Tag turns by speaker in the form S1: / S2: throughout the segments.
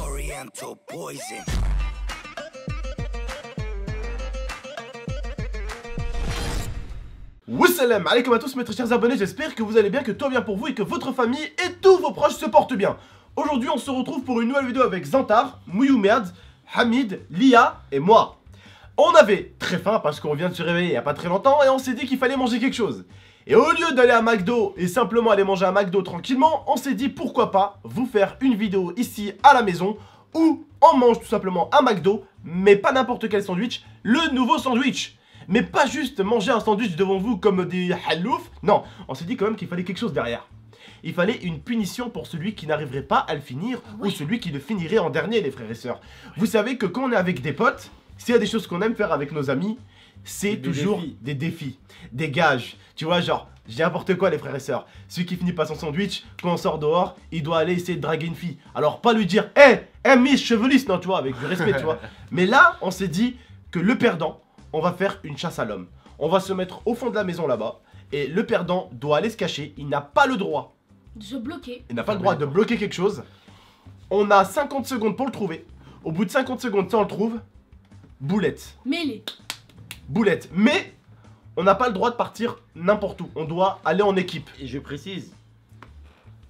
S1: Oriental poison.
S2: Wassalam comme à tous mes très chers abonnés, j'espère que vous allez bien, que tout va bien pour vous et que votre famille et tous vos proches se portent bien. Aujourd'hui on se retrouve pour une nouvelle vidéo avec Zantar, Mouyoumerd, Hamid, Lia et moi. On avait très faim parce qu'on vient de se réveiller il n'y a pas très longtemps et on s'est dit qu'il fallait manger quelque chose. Et au lieu d'aller à McDo et simplement aller manger à McDo tranquillement, on s'est dit pourquoi pas vous faire une vidéo ici à la maison où on mange tout simplement à McDo, mais pas n'importe quel sandwich, le nouveau sandwich mais pas juste manger un sandwich devant vous comme des halouf. Non, on s'est dit quand même qu'il fallait quelque chose derrière. Il fallait une punition pour celui qui n'arriverait pas à le finir ou celui qui le finirait en dernier, les frères et sœurs. Vous savez que quand on est avec des potes, s'il y a des choses qu'on aime faire avec nos amis, c'est toujours des défis, des gages. Tu vois, genre, j'ai n'importe quoi, les frères et sœurs. Celui qui finit pas son sandwich, quand on sort dehors, il doit aller essayer de draguer une fille. Alors, pas lui dire, hé, eh, hey, eh, hé, hey, Miss non, tu vois, avec du respect, tu vois. Mais là, on s'est dit que le perdant, on va faire une chasse à l'homme. On va se mettre au fond de la maison là-bas. Et le perdant doit aller se cacher. Il n'a pas le droit.
S1: De se bloquer. Il
S2: n'a pas le ah, droit de bloquer quelque chose. On a 50 secondes pour le trouver. Au bout de 50 secondes, si on le trouve, boulette. Mêlée boulette. Mais on n'a pas le droit de partir n'importe où. On doit aller en équipe. Et je précise,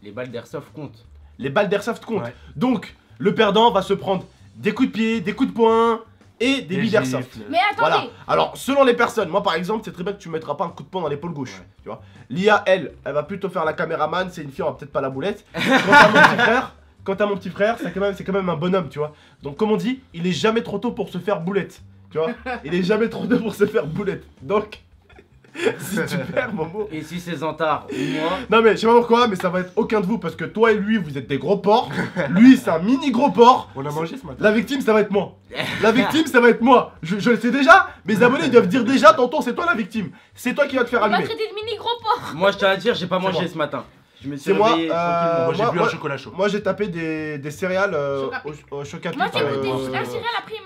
S2: les balles d'airsoft comptent. Les balles d'airsoft comptent. Donc, le perdant va se prendre des coups de pied, des coups de poing et des, billes d'airsoft. Mais attendez voilà. Alors, selon les personnes, moi par exemple, c'est très bien que tu mettras pas un coup de poing dans l'épaule gauche. Tu vois L'IA, elle, elle va plutôt faire la caméraman. C'est une fille, on va peut-être pas la boulette. Quant à mon petit frère, mon frère c'est quand, quand, même un bonhomme, tu vois. Donc, comme on dit, il est jamais trop tôt pour se faire boulette. Tu vois Il est jamais trop deux pour se faire boulette. Donc, si tu perds, Momo. Et si c'est Zantar ou moi Non, mais je sais pas pourquoi, mais ça va être aucun de vous parce que toi et lui, vous êtes des gros porcs. Lui, c'est un mini gros porc. On a mangé ce matin. La victime, ça va être moi. La victime, ça va être moi. Je, le sais déjà, mes abonnés doivent dire déjà, tonton, c'est toi la victime. C'est toi qui vas te faire On va m'a de
S1: mini gros porc.
S2: Moi, je tiens à dire, j'ai pas mangé ce matin. Je C'est moi, euh, Moi, j'ai bu un chocolat chaud. Moi j'ai tapé des, des céréales euh, au, au Moi, j'ai goûté euh, céréale, après,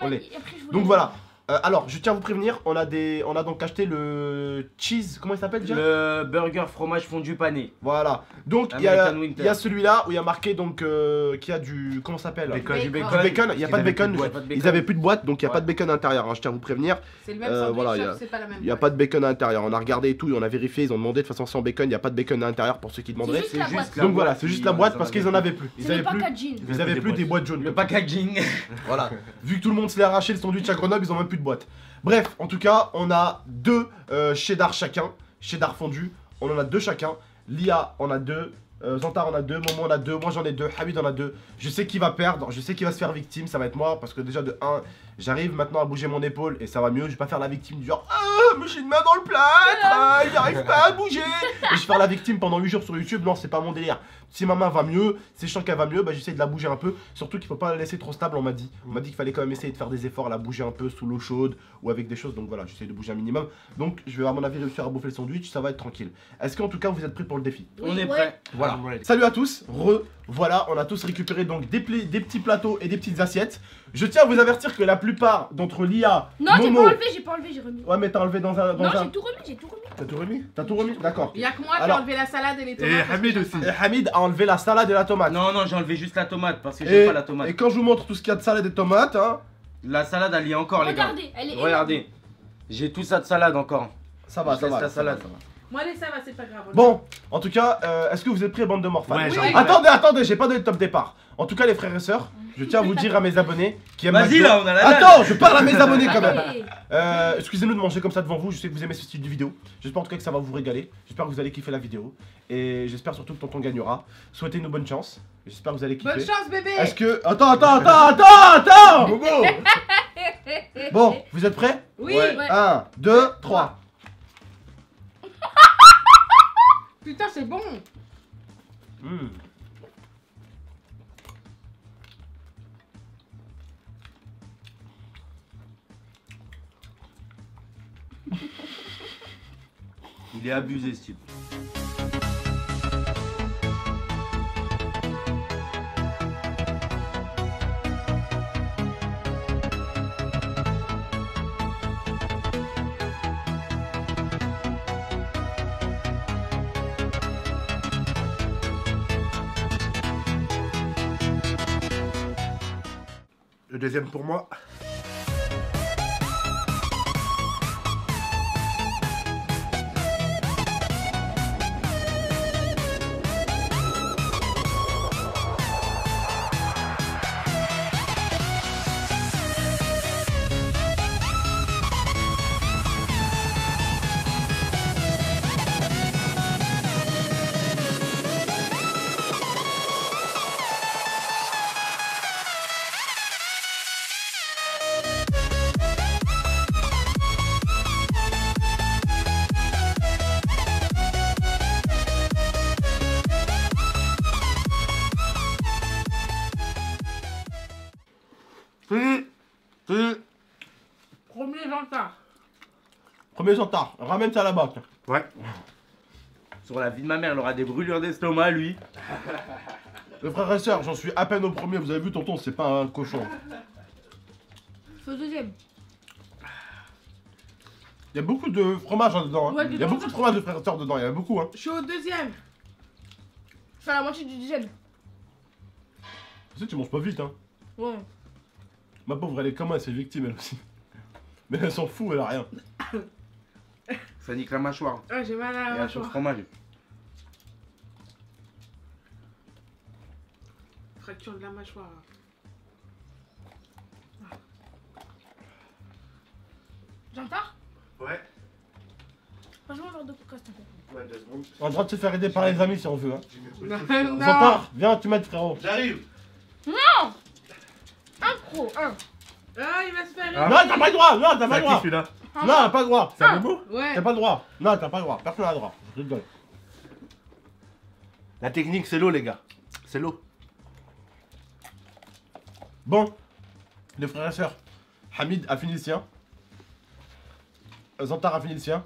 S2: il Donc voilà, euh, alors, je tiens à vous prévenir, on a, donc acheté le cheese, comment il s'appelle déjà Le burger fromage fondu pané. Voilà. Donc, il y, a, celui-là où il y a marqué donc euh, qu'il y a du. Comment s'appelle bacon. Du bacon. Il n'y a pas de bacon. Ils n'avaient plus de boîte, donc il n'y a pas de bacon à l'intérieur. Hein, je tiens à vous prévenir. C'est le même euh, voilà, il n'y a, pas de bacon à l'intérieur. On a regardé et tout, et on a vérifié. Ils ont demandé de façon sans bacon. Il n'y a pas de bacon à l'intérieur pour ceux qui demandaient C'est juste donc voilà, c'est juste la boîte parce qu'ils en avaient plus. Ils avaient plus. Ils avaient plus des boîtes jaunes. Le packaging. Voilà. Vu que tout le monde s'est arraché le sandwich à ils ont de boîte. Bref, en tout cas, on a deux euh, chez d'art chacun. Cheddar fondu, on en a deux chacun. Lia en a deux. Euh, Zantar en a deux, Momo en a deux, moi j'en ai deux, Hamid en a deux. Je sais qui va perdre, je sais qui va se faire victime, ça va être moi, parce que déjà de 1, J'arrive maintenant à bouger mon épaule et ça va mieux. Je vais pas faire la victime du genre Ah, mais j'ai une main dans le plâtre, j'arrive ah. pas à bouger. Et je vais faire la victime pendant 8 jours sur YouTube. Non, c'est pas mon délire. Si ma main va mieux, si je sens qu'elle va mieux, bah j'essaie de la bouger un peu. Surtout qu'il faut pas la laisser trop stable, on m'a dit. On m'a dit qu'il fallait quand même essayer de faire des efforts, la bouger un peu sous l'eau chaude ou avec des choses. Donc voilà, j'essaie de bouger un minimum. Donc je vais à mon avis réussir à bouffer le sandwich, ça va être tranquille. Est-ce qu'en tout cas vous êtes prêts pour le défi On est prêts. Voilà. Salut à tous. Re, voilà, on a tous récupéré donc des, des petits plateaux et des petites assiettes. Je tiens à vous avertir que la la plupart d'entre l'IA. Non, j'ai pas enlevé,
S1: j'ai pas enlevé, j'ai remis.
S2: Ouais, mais t'as enlevé dans un. non, j'ai tout
S1: remis, j'ai tout remis.
S2: T'as tout remis T'as tout remis D'accord. Y'a que moi qui a enlevé
S1: la salade et les tomates. Et
S2: Hamid aussi. Et Hamid a enlevé la salade et la tomate. Non, non, j'ai enlevé juste la tomate parce que j'ai pas la tomate. Et quand je vous montre tout ce qu'il y a de salade et de tomate, hein. La salade, elle y est encore, Regardez, les gars. Regardez, elle est. Regardez. J'ai tout ça de salade encore. Ça va, ça salade, ça va.
S1: Moi, les ça c'est pas
S2: grave. Bon, en tout cas, est-ce que vous êtes prêts, bande de mort Attendez, attendez, j'ai pas donné le top départ. En tout cas, les frères et sœurs, je tiens à vous dire à mes abonnés qui aiment Vas-y là, on a la Attends, je parle à mes abonnés quand même. Excusez-nous de manger comme ça devant vous, je sais que vous aimez ce style de vidéo. J'espère en tout cas que ça va vous régaler. J'espère que vous allez kiffer la vidéo. Et j'espère surtout que Tonton gagnera. Souhaitez-nous bonne chance. J'espère que vous allez kiffer. Bonne chance, bébé Est-ce que. Attends, attends, attends, attends, attends Bon, vous êtes prêts Oui, 1, 2, 3. c'est bon hmm. Il est abusé, ce type. Le deuxième pour moi. Premier centard, ramène ça là-bas. Ouais. Sur la vie de ma mère, il aura des brûlures d'estomac, lui. Le frère et sœur, j'en suis à peine au premier. Vous avez vu, tonton, c'est pas un cochon. Je suis au deuxième. Il y a beaucoup de fromage hein, dedans. Hein. il y a beaucoup de fromage de frère et sœur dedans. Il y en a beaucoup. Hein.
S1: Je suis au deuxième. Je fais la moitié du deuxième.
S2: Tu sais, tu manges pas vite. Hein. Ouais. Ma pauvre, elle est comme elle, c'est victime elle aussi. Mais elle s'en fout, elle a rien. Ça nique la mâchoire.
S1: Ah, j'ai mal à la Et mâchoire. fromage. Fracture de la mâchoire. Ah. j'en pars. Ouais. Franchement, genre de podcast un Ouais, deux secondes.
S2: On a le droit de se faire aider par les amis si on veut. Hein. Non, non. J'entends, viens, tu m'aides, frérot. J'arrive.
S1: Non Un pro, un. Ah, il va se faire. Ah. Non, t'as pas le droit, non, t'as pas le droit. Qui, celui-là ah. Non, t'as pas le droit. C'est un ah. bout Ouais. T'as pas
S2: le droit. Non, t'as pas le droit. Personne n'a le droit. Je rigole. La technique, c'est l'eau, les gars. C'est l'eau. Bon, les frères et sœurs, Hamid a fini le sien. Euh, Zantar a fini le sien.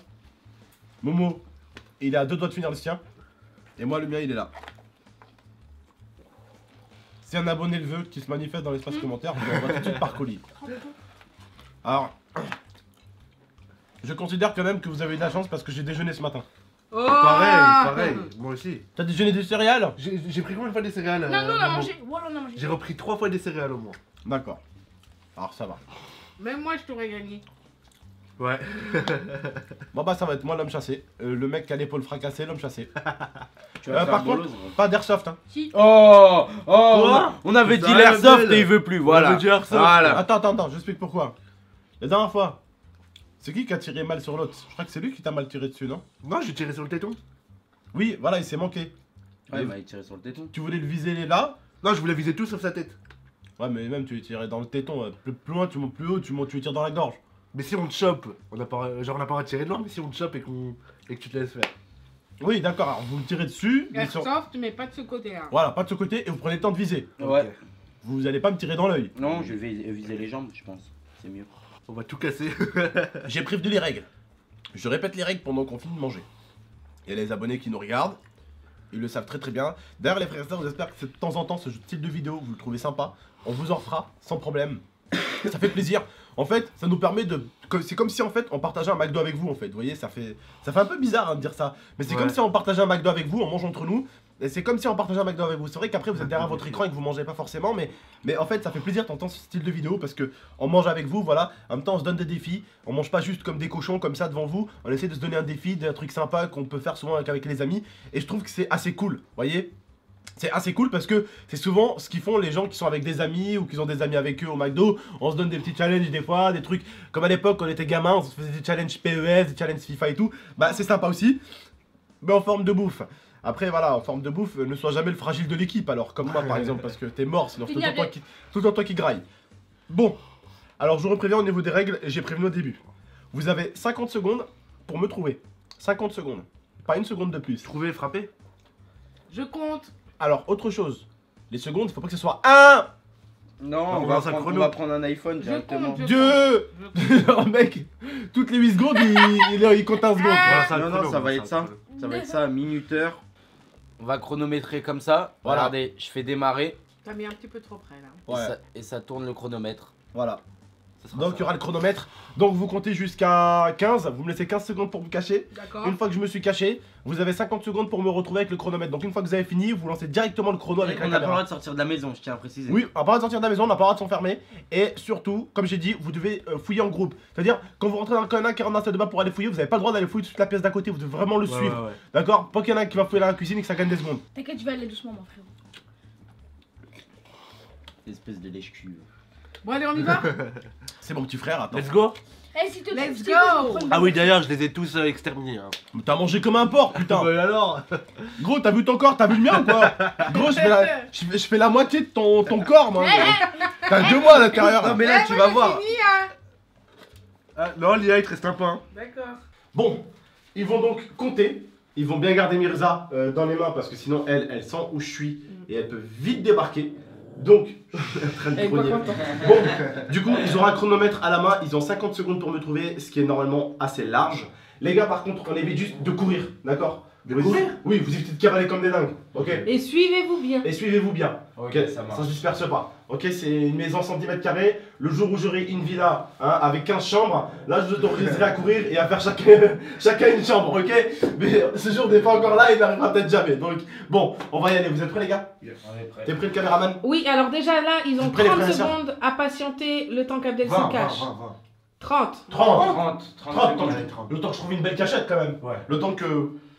S2: Momo, il a deux doigts de finir le sien. Et moi, le mien, il est là. Si un abonné le veut, qui se manifeste dans l'espace hmm. commentaire, je vous envoie tout de suite par colis. Alors, je considère quand même que vous avez de la chance parce que j'ai déjeuné ce matin.
S1: Oh Pareil, pareil,
S2: moi aussi. T'as déjeuné des céréales J'ai pris combien de fois des céréales Non, non, euh, oh,
S1: on a mangé. J'ai repris
S2: trois fois des céréales au moins. D'accord. Alors ça va.
S1: Même moi, je t'aurais gagné.
S2: Ouais. Bon bah ça va être moi l'homme chassé. Euh, le mec qui a l'épaule fracassée, l'homme chassé. tu vas euh, par contre, hein. pas d'airsoft hein. Si. Oh, oh on, avait dit l'airsoft et il veut plus, voilà. Voilà. Attends, attends, attends, je j'explique pourquoi. La dernière fois, c'est qui qui a tiré mal sur l'autre Je crois que c'est lui qui t'a mal tiré dessus, non Non, j'ai tiré sur le téton. Oui, voilà, il s'est manqué. Ouais, bah, il m'a tiré sur le téton. Tu voulais le viser là Non, je voulais viser tout sauf sa tête. Ouais, mais même tu lui tirais dans le téton. Euh, plus, loin, tu montes plus haut, tu, montes, tu lui tires dans la gorge. Mais si on te chope, on a pas, genre on n'a pas à tirer de loin, mais si on te chope et, et que tu te laisses faire. Oui, d'accord, alors vous le tirez dessus. mais
S1: mais pas de ce côté-là. Hein.
S2: Voilà, pas de ce côté et vous prenez le temps de viser. Ouais. Vous allez pas me tirer dans l'œil. Non, je vais viser les jambes, je pense. C'est mieux. On va tout casser. J'ai de les règles. Je répète les règles pendant qu'on finit de manger. Il y a les abonnés qui nous regardent. Ils le savent très très bien. D'ailleurs, les frères et sœurs, j'espère que de temps en temps, ce type de vidéo, vous le trouvez sympa. On vous en fera sans problème. ça fait plaisir. En fait, ça nous permet de. C'est comme si en fait on partageait un McDo avec vous en fait. Vous voyez, ça fait, ça fait un peu bizarre hein, de dire ça. Mais c'est comme si on partageait un McDo avec vous, on mange entre nous. C'est comme si on partageait un McDo avec vous. C'est vrai qu'après vous êtes derrière votre écran et que vous mangez pas forcément, mais, mais en fait ça fait plaisir d'entendre ce style de vidéo parce que on mange avec vous, voilà. En même temps on se donne des défis, on mange pas juste comme des cochons comme ça devant vous. On essaie de se donner un défi, un truc sympa qu'on peut faire souvent avec, les amis. Et je trouve que c'est assez cool, voyez c'est assez cool parce que c'est souvent ce qu'ils font les gens qui sont avec des amis ou qui ont des amis avec eux au McDo. On se donne des petits challenges des fois, des trucs comme à l'époque quand on était gamin, on se faisait des challenges PES, des challenges FIFA et tout. Bah c'est sympa aussi, mais en forme de bouffe. Après, voilà, en forme de bouffe, euh, ne sois jamais le fragile de l'équipe, alors, comme moi par exemple, parce que t'es mort, sinon c'est tout, tout toi qui graille. Bon, alors je vous préviens au niveau des règles, j'ai prévenu au début. Vous avez 50 secondes pour me trouver. 50 secondes, pas une seconde de plus. Trouver et frapper Je compte. Alors, autre chose, les secondes, il faut pas que ce soit UN non, on, va prendre, un iPhone directement. Dieu mec, toutes les 8 secondes, il, compte 1 seconde. Ah non, non, ça va être ça. Ça va être ça, minuteur. On va chronométrer comme ça. Regardez, je fais démarrer.
S1: T'as mis un petit peu trop près là. Ouais.
S2: et ça tourne le chronomètre. Voilà. Donc il y aura le chronomètre. Donc vous comptez jusqu'à 15, vous me laissez 15 secondes pour me cacher. Une fois que je me suis caché, vous avez 50 secondes pour me retrouver avec le chronomètre. Donc une fois que vous avez fini, vous lancez directement le chrono avec la caméra. On n'a pas le droit de sortir de la maison, je tiens à préciser. Oui, on n'a pas le droit de sortir de la maison, on n'a pas le droit de s'enfermer. Et surtout, comme j'ai dit, vous devez euh, fouiller en groupe. C'est-à-dire, quand vous rentrez dans le canin qui rentre dans la de bain pour aller fouiller, vous n'avez pas le droit d'aller fouiller toute la pièce d'à côté, vous devez vraiment le suivre. D'accord Pas qu'il y en a un qui va fouiller dans la cuisine et que ça gagne des secondes.
S1: T'inquiète, je vais aller doucement, mon frérot.
S2: Espèce de lèche Bon, allez, on y va C'est mon petit frère, attends. Let's go
S1: eh, si Let's go Ah oui,
S2: d'ailleurs, je les ai tous euh, exterminés. hein. t'as mangé comme un porc, putain Bah alors Gros, t'as vu ton corps, t'as vu le mien ou quoi Gros, je fais, la, je, fais, la moitié de ton, ton corps, moi. Eh,
S1: t'as eh. deux mois à l'intérieur. Non, mais là, tu vas voir. Hein.
S2: Ah, non, Lia, il te reste un pain. D'accord. Bon, ils vont donc compter. Ils vont bien garder Mirza euh, dans les mains parce que sinon, elle, elle sent où je suis et elle peut vite débarquer. Donc, bon, du coup, ils ont un chronomètre à la main, ils ont 50 secondes pour me trouver, ce qui est normalement assez large. Les gars, par contre, on est juste de courir, d'accord de vous courir Oui, vous évitez de cavaler comme des dingues. Ok. Et
S1: suivez-vous bien. Et
S2: suivez-vous bien. Ok, ça marche. Ça se disperse pas. Ok, c'est une maison 110 mètres Le jour où j'aurai une villa hein, avec 15 chambres, là je vous autoriserai à courir et à faire chacun, une chambre, ok Mais ce jour n'est pas encore là et n'arrivera peut-être jamais. Donc bon, on va y aller. Vous êtes prêts les gars On est prêts. T'es prêt le caméraman
S1: Oui, alors déjà là, ils ont 30 secondes à patienter le temps qu'Abdel se cache. 20, 20. 30. 30.
S2: 30. 30. 30. 30. Le temps que je trouve une belle cachette quand même. Ouais. Le temps que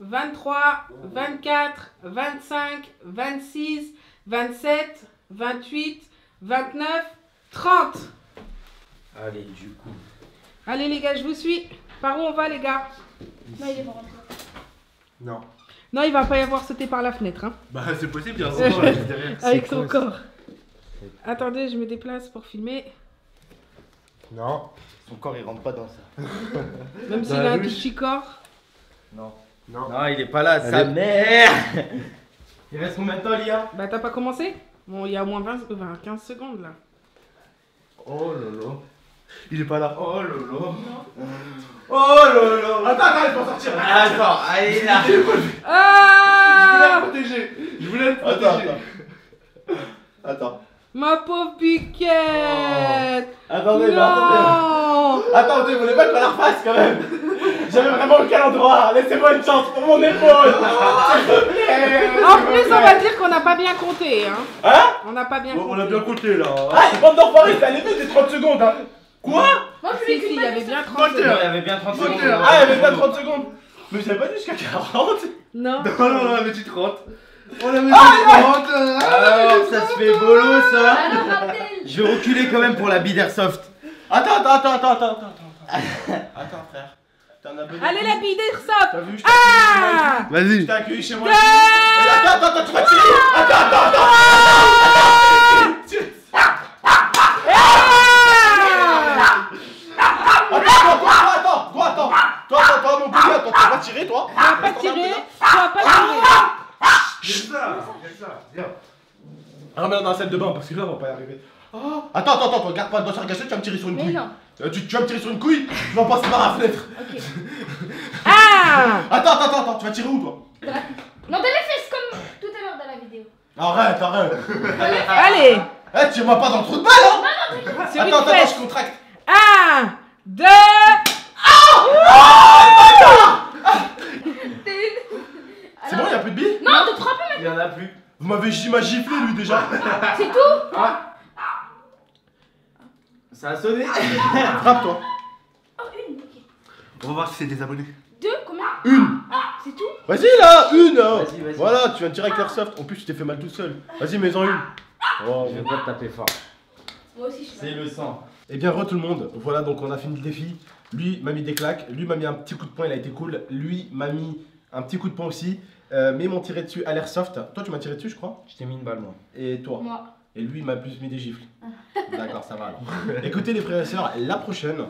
S1: 23, 24, 25, 26, 27, 28, 29, 30. Allez, du coup. Allez, les gars, je vous suis. Par où on va, les gars il est Non. Non, il va pas y avoir sauté par la fenêtre. Hein. Bah, c'est possible, bien sûr. Avec son corps. Attendez, je me déplace pour filmer.
S2: Non. Son corps, il rentre pas dans ça. Même s'il bah, a un petit corps. Non. Non. il est pas là, sa mère
S1: Il reste combien de temps, Lia Bah, t'as pas commencé Bon, il y a au moins 20, 20, 15 secondes là.
S2: Oh lolo. Il est pas là. Oh lolo. Oh lolo. Attends, attends, il faut sortir. Ah, attends, allez là. Je voulais la protéger. Je voulais ah la protéger. Attends. Attends.
S1: Ma pauvre piquette.
S2: Oh. Attendez, attendez. Attendez, vous voulez pas que je la refasse quand même j'avais vraiment aucun endroit. Laissez-moi une chance pour mon épaule. En plus, on va
S1: dire qu'on n'a pas bien compté. Hein, hein On a pas bien compté. On a bien
S2: compté là. Ah, bande d'enfoirés, ça allait vite, c'est 30 secondes. Hein. Quoi
S1: Moi, je lui il y avait bien 30 secondes. Il y avait
S2: bien 30 secondes. Ah, il y avait bien 30 secondes. Mais j'avais pas dit jusqu'à 40. Non. Non, non, on avait dit 30. Ah, ah, ah, on avait dit 30 Alors, ça se fait bolo ça. Je vais reculer quand même pour la Bidersoft. Attends, attends, attends, attends, attends, attends. Attends, frère.
S1: Allez, la bille T'as vu, ah
S2: Vas-y Je t'ai accueilli chez moi.
S1: Attends,
S2: attends, attends, tu vas tirer ah Attends, attends, attends ah Attends, toi, attends, toi, attends, toi, mon Attends. attends, tu vas tirer, toi Tu vas pas tirer, tu vas pas tirer Attends. ça, Attends. Ah Attends. dans la salle de bain, parce que là, on va pas y arriver. Oh, attends, attends, attends, regarde pas le sa tu vas me tirer sur une couille. Euh, tu, vas me tirer sur une couille, je vais passer par la fenêtre. Ok. ah Attends, attends, attends, tu vas tirer où toi
S1: Non, dans les fesses comme tout à l'heure dans la vidéo.
S2: Arrête, arrête. Allez Eh, hey, tu pas dans le trou de
S1: balle, hein? Non, non, non, Attends, attends, attends, je contracte. Un, deux. Ah une C'est bon, y'a plus de billes Non, te 3
S2: plus Y'en a plus. Vous m'avez giflé lui déjà. C'est tout ça a sonné ah. Frappe-toi. Oh, une, ok. On va voir si c'est des abonnés.
S1: Deux, combien Une Ah, c'est tout
S2: Vas-y là, une hein. Vas-y, vas-y. Voilà, tu viens direct tirer avec l'airsoft. En plus, tu t'es fait mal tout seul. Vas-y, mets-en une. Oh, Je vais pas te taper fort. Moi aussi, je suis C'est le sang. Eh bien, re tout le monde. Voilà, donc on a fini le défi. Lui m'a mis des claques. Lui m'a mis un petit coup de poing, il a été cool. Lui m'a mis un petit coup de poing aussi. Euh, mais ils m'ont tiré dessus à l'airsoft. Toi, tu m'as tiré dessus, je crois. Je t'ai mis une balle, moi. Et toi Moi. Et lui, il m'a plus mis des gifles.
S1: Ah. D'accord,
S2: ça va Écoutez les frères et sœurs, la prochaine,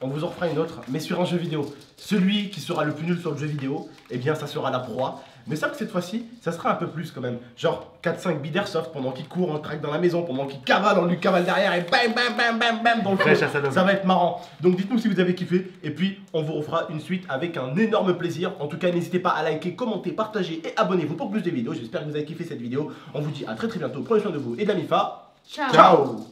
S2: on vous en fera une autre, mais sur un jeu vidéo. Celui qui sera le plus nul sur le jeu vidéo, eh bien ça sera la proie. Mais ça que cette fois-ci, ça sera un peu plus quand même. Genre 4-5 bits soft pendant qu'il court en traque dans la maison, pendant qu'il cavale, on lui cavale derrière et bam bam bam bam bam dans le fond, Ça va être marrant. Donc dites-nous si vous avez kiffé et puis on vous refera une suite avec un énorme plaisir. En tout cas, n'hésitez pas à liker, commenter, partager et abonnez-vous pour plus de vidéos. J'espère que vous avez kiffé cette vidéo. On vous dit à très très bientôt. Prenez soin de vous et de la Mifa. Ciao.